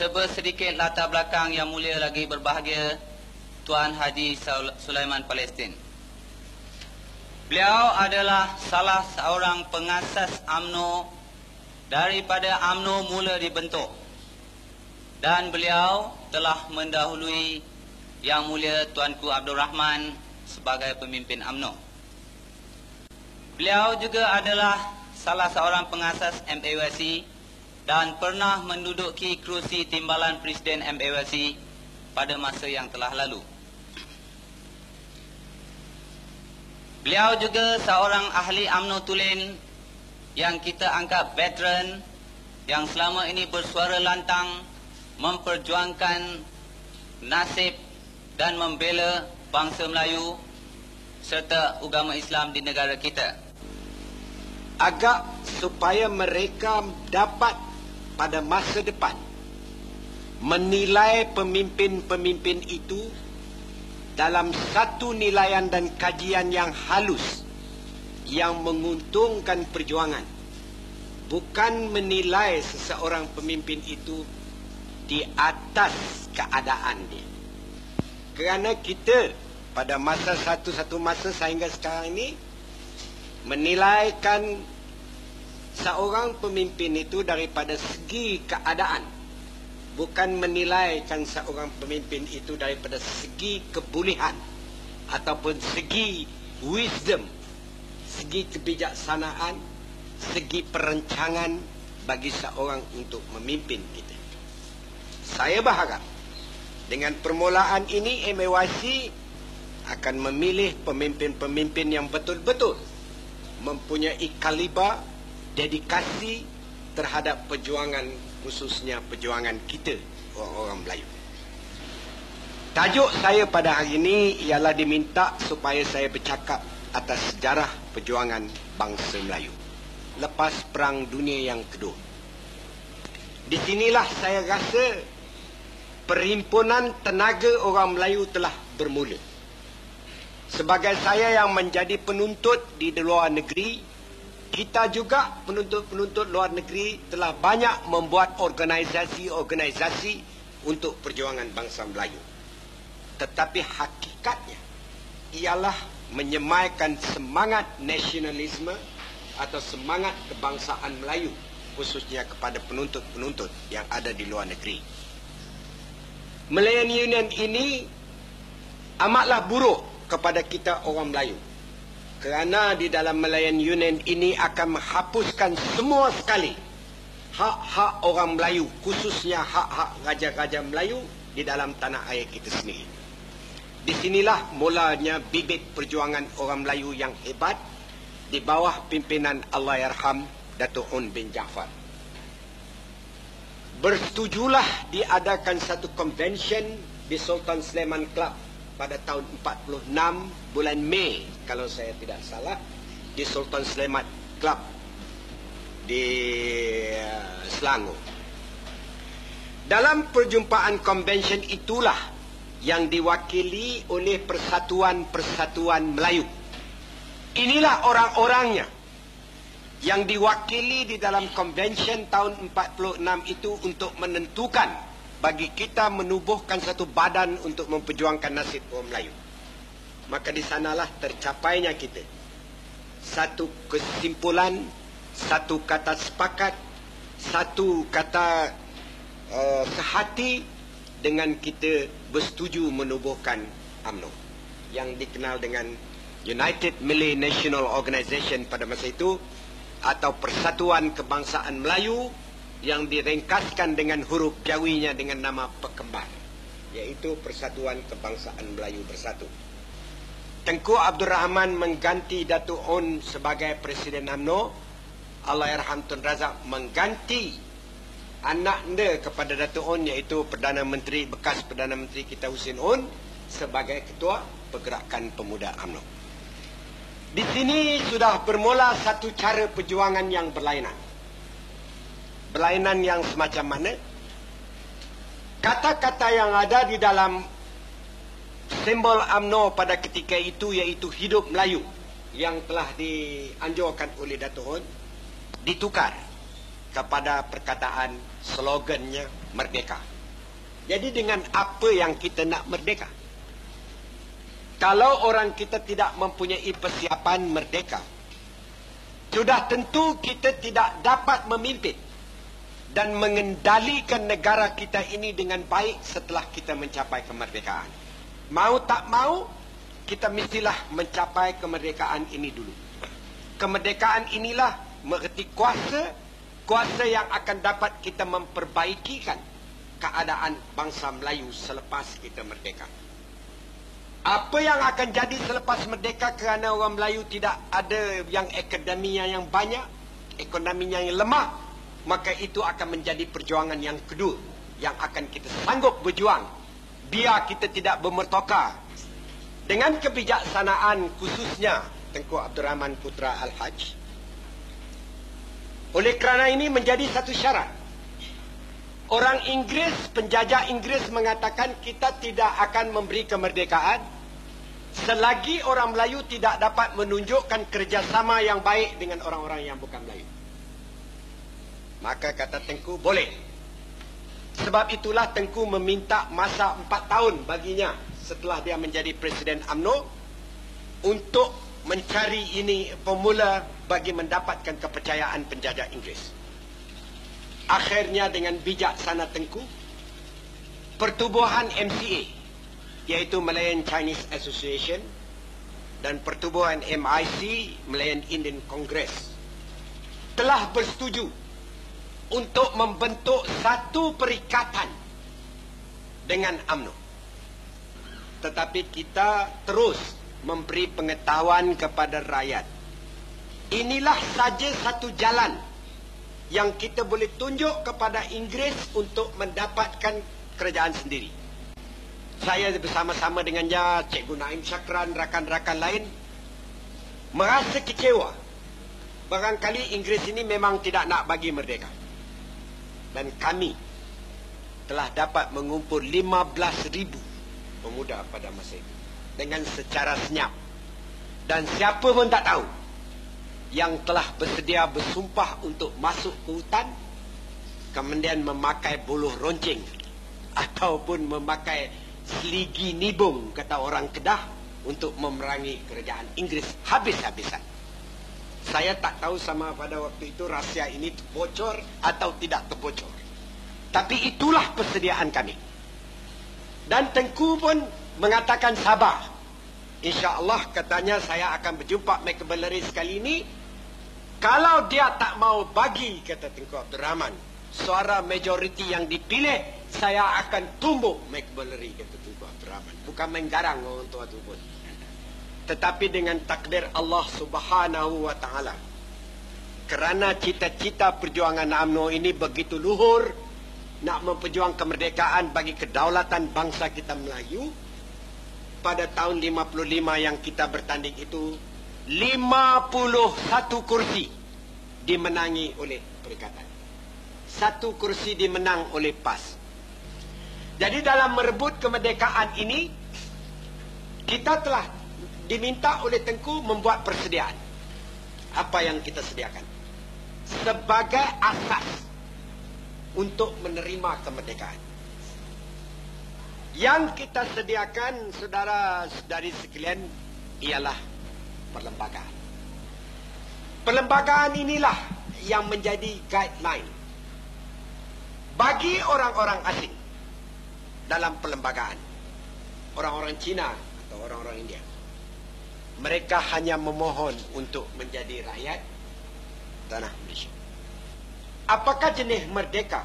Serba sedikit latar belakang yang mulia lagi berbahagia Tuan Haji Sul- Sulaiman Palestin. Beliau adalah salah seorang pengasas AMNO daripada AMNO mula dibentuk. Dan beliau telah mendahului Yang Mulia Tuanku Abdul Rahman sebagai pemimpin AMNO. Beliau juga adalah salah seorang pengasas MAYC dan pernah menduduki kerusi timbalan Presiden MAYC pada masa yang telah lalu. Beliau juga seorang ahli UMNO Tulen yang kita anggap veteran yang selama ini bersuara lantang memperjuangkan nasib dan membela bangsa Melayu serta agama Islam di negara kita. Agak supaya mereka dapat pada masa depan menilai pemimpin-pemimpin itu dalam satu nilaian dan kajian yang halus yang menguntungkan perjuangan bukan menilai seseorang pemimpin itu di atas keadaan dia. Kerana kita pada masa satu-satu masa sehingga sekarang ini menilaikan seorang pemimpin itu daripada segi keadaan bukan menilaikan seorang pemimpin itu daripada segi kebolehan ataupun segi wisdom segi kebijaksanaan segi perencangan bagi seorang untuk memimpin kita. Saya berharap dengan permulaan ini MAYC akan memilih pemimpin-pemimpin yang betul-betul mempunyai kaliber dedikasi terhadap perjuangan khususnya perjuangan kita orang-orang Melayu. Tajuk saya pada hari ini ialah diminta supaya saya bercakap atas sejarah perjuangan bangsa Melayu lepas Perang Dunia yang kedua. Di sinilah saya rasa perhimpunan tenaga orang Melayu telah bermula. Sebagai saya yang menjadi penuntut di luar negeri, kita juga penuntut-penuntut luar negeri telah banyak membuat organisasi-organisasi untuk perjuangan bangsa Melayu. Tetapi hakikatnya ialah menyemaikan semangat nasionalisme atau semangat kebangsaan Melayu khususnya kepada penuntut-penuntut yang ada di luar negeri. Malayan Union ini amatlah buruk kepada kita orang Melayu. Kerana di dalam Malayan Union ini akan menghapuskan semua sekali hak-hak orang Melayu, khususnya hak-hak raja-raja Melayu di dalam tanah air kita sendiri. Di sinilah mulanya bibit perjuangan orang Melayu yang hebat di bawah pimpinan Allahyarham Datuk Un bin Jaafar. Bersetujulah diadakan satu convention di Sultan Sleman Club pada tahun 46 bulan Mei kalau saya tidak salah di Sultan Sleman Club di uh, Selangor. Dalam perjumpaan convention itulah yang diwakili oleh Persatuan-Persatuan Melayu. Inilah orang-orangnya yang diwakili di dalam convention tahun 46 itu untuk menentukan bagi kita menubuhkan satu badan untuk memperjuangkan nasib orang Melayu. Maka di sanalah tercapainya kita. Satu kesimpulan, satu kata sepakat, satu kata uh, sehati dengan kita bersetuju menubuhkan UMNO yang dikenal dengan United Malay National Organisation pada masa itu atau Persatuan Kebangsaan Melayu yang diringkaskan dengan huruf Jawinya dengan nama Pekembar iaitu Persatuan Kebangsaan Melayu Bersatu. Tengku Abdul Rahman mengganti Datuk On sebagai Presiden UMNO. Allahyarham Tun Razak mengganti anak dia kepada Datuk On iaitu Perdana Menteri bekas Perdana Menteri kita Husin On sebagai Ketua Pergerakan Pemuda UMNO. Di sini sudah bermula satu cara perjuangan yang berlainan. Berlainan yang semacam mana? Kata-kata yang ada di dalam simbol UMNO pada ketika itu iaitu hidup Melayu yang telah dianjurkan oleh Datuk Hon ditukar kepada perkataan slogannya merdeka. Jadi dengan apa yang kita nak merdeka? Kalau orang kita tidak mempunyai persiapan merdeka, sudah tentu kita tidak dapat memimpin dan mengendalikan negara kita ini dengan baik setelah kita mencapai kemerdekaan. Mau tak mau, kita mestilah mencapai kemerdekaan ini dulu. Kemerdekaan inilah mengerti kuasa, kuasa yang akan dapat kita memperbaikikan keadaan bangsa Melayu selepas kita merdeka. Apa yang akan jadi selepas merdeka kerana orang Melayu tidak ada yang akademinya yang banyak, ekonominya yang lemah, maka itu akan menjadi perjuangan yang kedua yang akan kita sanggup berjuang biar kita tidak bermertoka dengan kebijaksanaan khususnya Tengku Abdul Rahman Putra Al-Haj oleh kerana ini menjadi satu syarat. Orang Inggeris penjajah Inggeris mengatakan kita tidak akan memberi kemerdekaan selagi orang Melayu tidak dapat menunjukkan kerjasama yang baik dengan orang-orang yang bukan Melayu. Maka kata Tengku boleh. Sebab itulah Tengku meminta masa empat tahun baginya setelah dia menjadi Presiden AMNO untuk mencari ini pemula bagi mendapatkan kepercayaan penjajah Inggeris. Akhirnya dengan bijaksana Tengku, pertubuhan MCA, iaitu Malayan Chinese Association, dan pertubuhan MIC, Malayan Indian Congress, telah bersetuju untuk membentuk satu perikatan dengan AMNO. Tetapi kita terus memberi pengetahuan kepada rakyat. Inilah saja satu jalan yang kita boleh tunjuk kepada Inggeris untuk mendapatkan kerajaan sendiri. Saya bersama-sama dengannya, Cikgu Naim Syakran, rakan-rakan lain, merasa kecewa. Barangkali Inggeris ini memang tidak nak bagi merdeka dan kami telah dapat mengumpul 15,000 pemuda pada masa itu. Dengan secara senyap. Dan siapa pun tak tahu yang telah bersedia bersumpah untuk masuk ke hutan kemudian memakai buluh roncing ataupun memakai seligi nibung kata orang Kedah untuk memerangi kerajaan Inggeris habis-habisan saya tak tahu sama pada waktu itu rahsia ini terbocor atau tidak terbocor. Tapi itulah persediaan kami. Dan Tengku pun mengatakan sabar. Insya Allah katanya saya akan berjumpa McBellery sekali ini. Kalau dia tak mau bagi, kata Tengku Abdul Rahman, suara majoriti yang dipilih, saya akan tumbuk McBellery, kata Tengku Abdul Rahman. Bukan menggarang orang tua itu pun tetapi dengan takdir Allah Subhanahu wa taala. Kerana cita-cita perjuangan AMNO ini begitu luhur nak memperjuang kemerdekaan bagi kedaulatan bangsa kita Melayu pada tahun 55 yang kita bertanding itu 51 kursi dimenangi oleh perikatan. Satu kursi dimenang oleh PAS. Jadi dalam merebut kemerdekaan ini kita telah diminta oleh Tengku membuat persediaan. Apa yang kita sediakan. Sebagai asas untuk menerima kemerdekaan. Yang kita sediakan, saudara dari sekalian, ialah perlembagaan. Perlembagaan inilah yang menjadi guideline bagi orang-orang asing dalam perlembagaan. Orang-orang Cina atau orang-orang India mereka hanya memohon untuk menjadi rakyat tanah Malaysia. Apakah jenis merdeka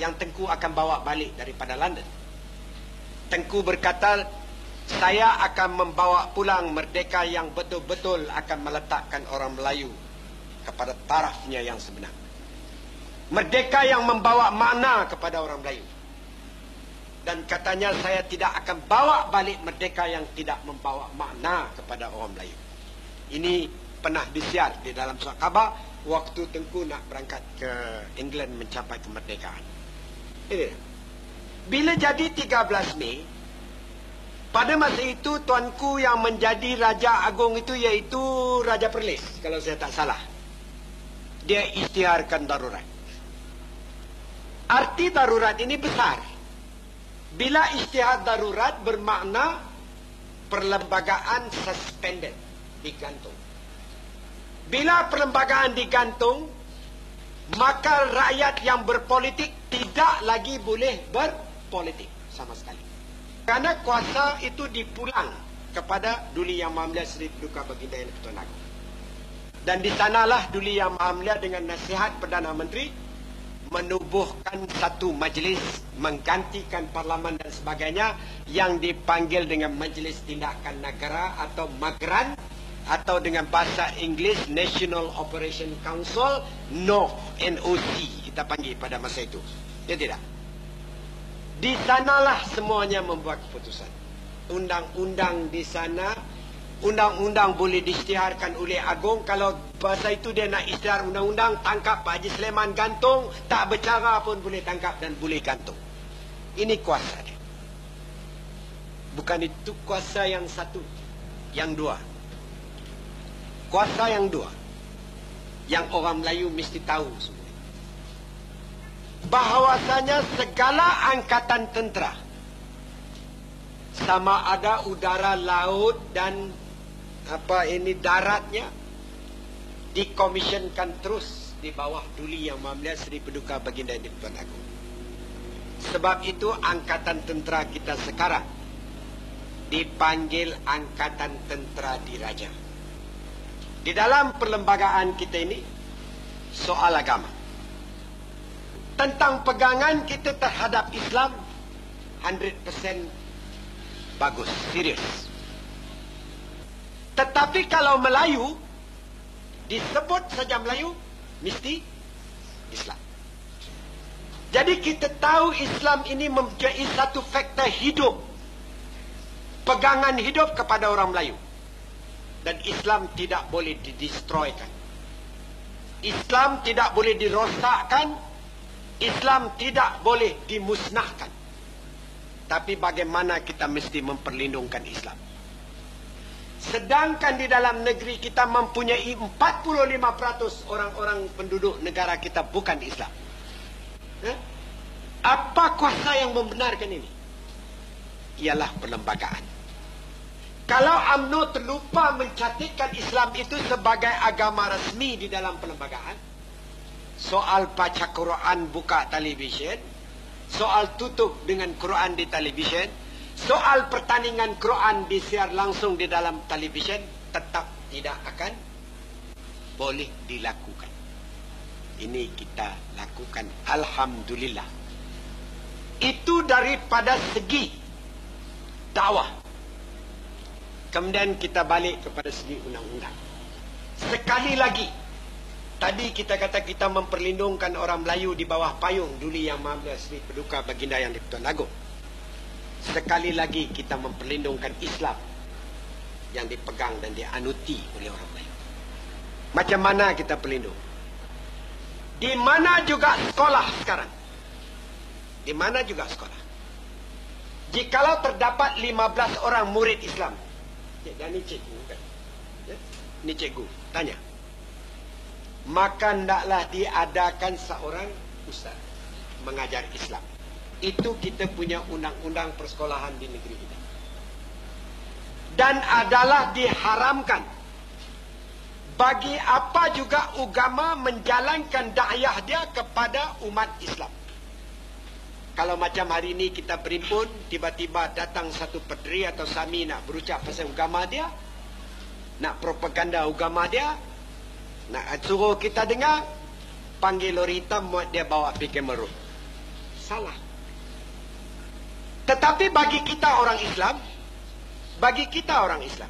yang Tengku akan bawa balik daripada London? Tengku berkata, saya akan membawa pulang merdeka yang betul-betul akan meletakkan orang Melayu kepada tarafnya yang sebenar. Merdeka yang membawa makna kepada orang Melayu dan katanya saya tidak akan bawa balik merdeka yang tidak membawa makna kepada orang Melayu. Ini pernah disiar di dalam surat khabar waktu Tengku nak berangkat ke England mencapai kemerdekaan. Ini. Bila jadi 13 Mei, pada masa itu tuanku yang menjadi Raja Agung itu iaitu Raja Perlis, kalau saya tak salah. Dia istiharkan darurat. Arti darurat ini besar. Bila istihad darurat bermakna perlembagaan suspended, digantung. Bila perlembagaan digantung, maka rakyat yang berpolitik tidak lagi boleh berpolitik sama sekali. Karena kuasa itu dipulang kepada Duli Yang Maha Mulia Seri Paduka Baginda Yang Ketua Agung. Dan di sanalah Duli Yang Maha Mulia dengan nasihat Perdana Menteri menubuhkan satu majlis menggantikan parlimen dan sebagainya yang dipanggil dengan Majlis Tindakan Negara atau MAGRAN atau dengan bahasa Inggeris National Operation Council NOC NOC kita panggil pada masa itu. Ya tidak? Di sanalah semuanya membuat keputusan. Undang-undang di sana undang-undang boleh diisytiharkan oleh Agong. Kalau bahasa itu dia nak isytihar undang-undang tangkap Pak Haji Sulaiman gantung. Tak bercara pun boleh tangkap dan boleh gantung. Ini kuasa dia. Bukan itu kuasa yang satu yang dua. Kuasa yang dua yang orang Melayu mesti tahu semua. Bahawasanya segala angkatan tentera sama ada udara laut dan apa ini daratnya dikomisionkan terus di bawah duli yang Maha Seri Peduka Baginda di Tuan Agung. Sebab itu angkatan tentera kita sekarang dipanggil angkatan tentera diraja. Di dalam perlembagaan kita ini soal agama. Tentang pegangan kita terhadap Islam 100% bagus, serius. Tetapi kalau Melayu disebut saja Melayu mesti Islam. Jadi kita tahu Islam ini menjadi satu faktor hidup. Pegangan hidup kepada orang Melayu. Dan Islam tidak boleh didestroykan. Islam tidak boleh dirosakkan. Islam tidak boleh dimusnahkan. Tapi bagaimana kita mesti memperlindungkan Islam? Sedangkan di dalam negeri kita mempunyai 45% orang-orang penduduk negara kita bukan Islam. Eh? Apa kuasa yang membenarkan ini? Ialah perlembagaan. Kalau UMNO terlupa mencatatkan Islam itu sebagai agama resmi di dalam perlembagaan, soal baca Quran buka televisyen, soal tutup dengan Quran di televisyen, soal pertandingan Quran disiar langsung di dalam televisyen tetap tidak akan boleh dilakukan. Ini kita lakukan alhamdulillah. Itu daripada segi dakwah. Kemudian kita balik kepada segi undang-undang. Sekali lagi Tadi kita kata kita memperlindungkan orang Melayu di bawah payung Duli Yang Maha Seri Peduka Baginda Yang di-Pertuan Agong sekali lagi kita memperlindungkan Islam yang dipegang dan dianuti oleh orang Melayu. Macam mana kita pelindung? Di mana juga sekolah sekarang? Di mana juga sekolah? Jikalau terdapat 15 orang murid Islam. Dan ini cikgu kan? Ya? Ini cikgu. Tanya. Maka hendaklah diadakan seorang ustaz mengajar Islam itu kita punya undang-undang persekolahan di negeri kita. Dan adalah diharamkan bagi apa juga agama menjalankan dakwah dia kepada umat Islam. Kalau macam hari ini kita berimpun, tiba-tiba datang satu pederi atau sami nak berucap pasal agama dia, nak propaganda agama dia, nak suruh kita dengar, panggil lori hitam, dia bawa pergi kemeruh. Salah. Tetapi bagi kita orang Islam, bagi kita orang Islam,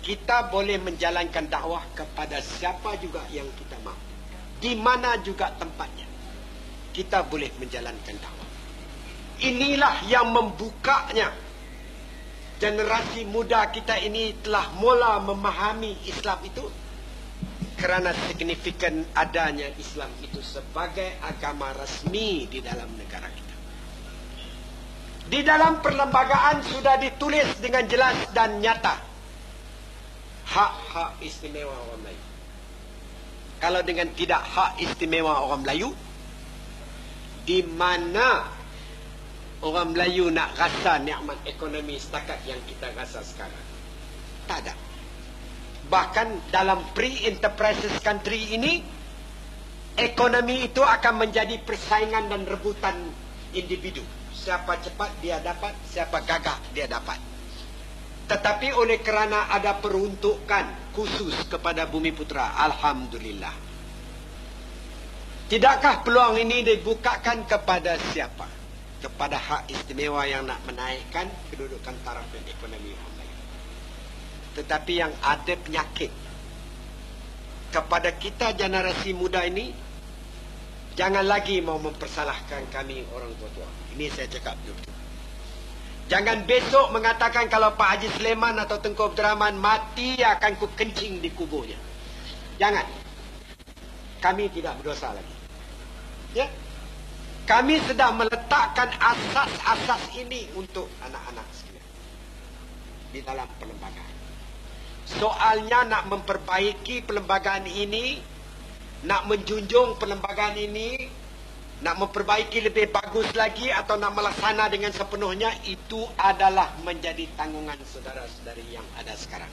kita boleh menjalankan dakwah kepada siapa juga yang kita mahu. Di mana juga tempatnya. Kita boleh menjalankan dakwah. Inilah yang membukanya. Generasi muda kita ini telah mula memahami Islam itu. Kerana signifikan adanya Islam itu sebagai agama resmi di dalam negara kita. Di dalam perlembagaan sudah ditulis dengan jelas dan nyata. Hak-hak istimewa orang Melayu. Kalau dengan tidak hak istimewa orang Melayu, di mana orang Melayu nak rasa nikmat ekonomi setakat yang kita rasa sekarang. Tak ada. Bahkan dalam pre-enterprises country ini, ekonomi itu akan menjadi persaingan dan rebutan individu. Siapa cepat dia dapat, siapa gagah dia dapat. Tetapi oleh kerana ada peruntukan khusus kepada Bumi Putra, Alhamdulillah. Tidakkah peluang ini dibukakan kepada siapa? Kepada hak istimewa yang nak menaikkan kedudukan taraf dan ekonomi orang Melayu. Tetapi yang ada penyakit kepada kita generasi muda ini, jangan lagi mau mempersalahkan kami orang tua-tua. Ini saya cakap betul-betul. Jangan besok mengatakan kalau Pak Haji Sleman atau Tengku Abdul Rahman mati akan ku kencing di kuburnya. Jangan. Kami tidak berdosa lagi. Ya. Kami sedang meletakkan asas-asas ini untuk anak-anak sekalian. Di dalam perlembagaan. Soalnya nak memperbaiki perlembagaan ini, nak menjunjung perlembagaan ini, nak memperbaiki lebih bagus lagi atau nak melaksana dengan sepenuhnya, itu adalah menjadi tanggungan saudara-saudari yang ada sekarang.